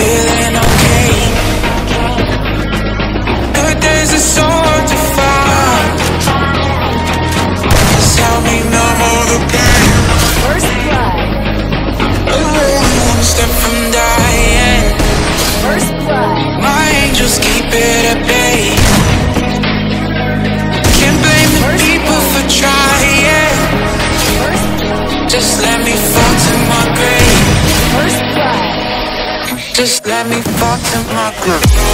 feeling okay. Good days are so hard to find. Just help me numb all the pain. First blood. Only one step from dying. First blood. My angels keep it at bay. Can't blame the people for trying. Just let me fall to my grave. Just let me fall to my kill